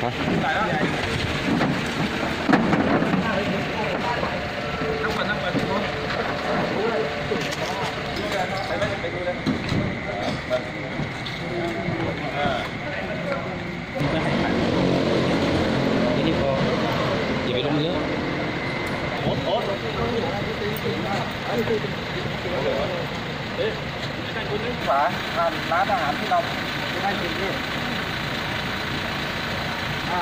ทีนี้พออย่าไปลงเยอะฝาร้านร้าน ถ้า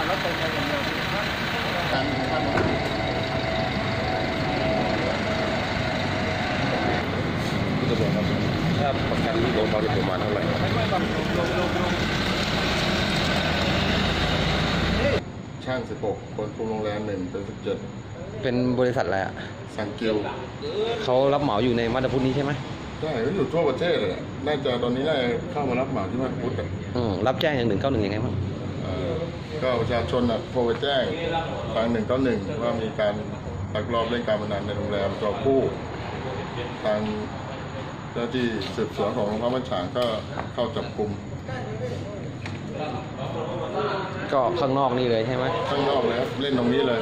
ประกันที่โรงพยาบาลประมาณเท่าไหร่ช่าง16คนคุมโรงแรมหนึ่งเป็น17เป็นบริษัทอะไรอะสังกิวเขารับเหมาอยู่ในมาตาพุทธนี้ใช่ไหมใช่ก็อยู่ทั่วประเทศเลยอะน่าจะตอนนี้น่าจะเข้ามารับเหมาที่มาพุทธอะอืมรับแจ้งอย่างหนึ่งเก้าหนึ่งยังไงบ้างเอ่อ ก็ประชาชนอะโทรไปแจ้งทางหนึ่งก็หนึ่งว่ามีการลักลอบเล่นการพนันในโรงแรมจอคู่ทางเจ้าที่สืบสวนของโรงพักบ้านฉางก็เข้าจับกลุ่มก็ข้างนอกนี่เลยใช่ไหมข้างนอกเลยครับเล่นตรงนี้เลย